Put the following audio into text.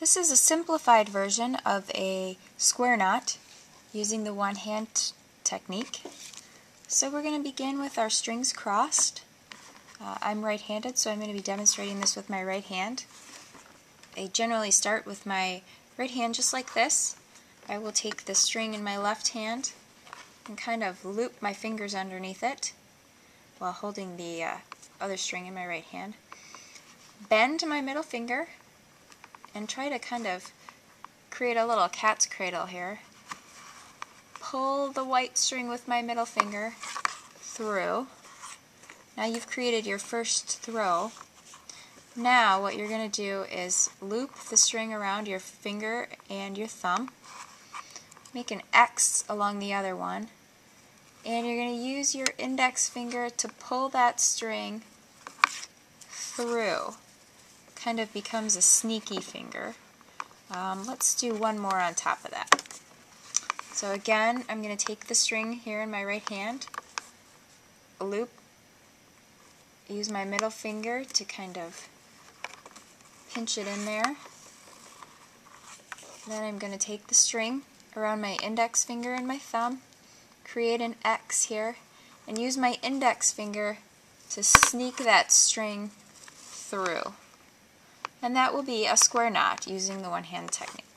This is a simplified version of a square knot using the one hand technique. So we're going to begin with our strings crossed. Uh, I'm right-handed so I'm going to be demonstrating this with my right hand. I generally start with my right hand just like this. I will take the string in my left hand and kind of loop my fingers underneath it while holding the uh, other string in my right hand. Bend my middle finger and try to kind of create a little cat's cradle here. Pull the white string with my middle finger through. Now you've created your first throw. Now what you're going to do is loop the string around your finger and your thumb. Make an X along the other one. And you're going to use your index finger to pull that string through kind of becomes a sneaky finger. Um, let's do one more on top of that. So again, I'm going to take the string here in my right hand, loop, use my middle finger to kind of pinch it in there. Then I'm going to take the string around my index finger and my thumb, create an X here, and use my index finger to sneak that string through. And that will be a square knot using the one hand technique.